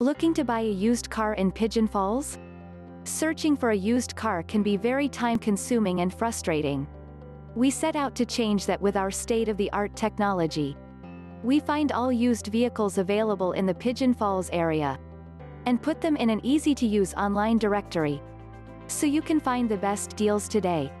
Looking to buy a used car in Pigeon Falls? Searching for a used car can be very time-consuming and frustrating. We set out to change that with our state-of-the-art technology. We find all used vehicles available in the Pigeon Falls area. And put them in an easy-to-use online directory. So you can find the best deals today.